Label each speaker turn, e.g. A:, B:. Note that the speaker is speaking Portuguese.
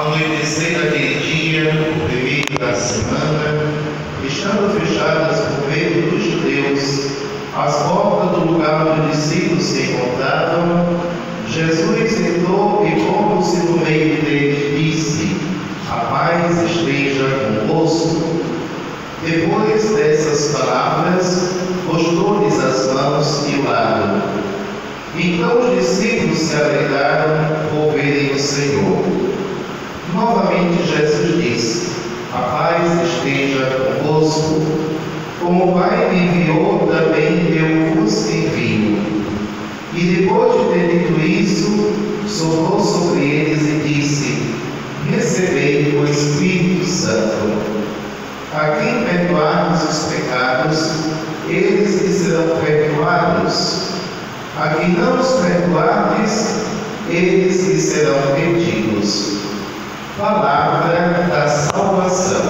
A: Ao anoitecer daquele dia, o primeiro da semana, estando fechadas por meio dos judeus as portas do lugar onde os discípulos se encontravam, Jesus entrou e, pondo-se no meio deles, disse: A paz esteja convosco. Depois dessas palavras, mostrou-lhes as mãos e o lado. Então os discípulos se alegraram por verem o Senhor. Novamente Jesus disse: A paz esteja convosco. Como o Pai me enviou, também eu vos envio. E depois de ter dito isso, soprou sobre eles e disse: Recebei o Espírito Santo. A quem perdoarmos os pecados, eles lhes serão perdoados. A quem não os perdoardes, eles lhes serão perdidos. Palavra da salvação.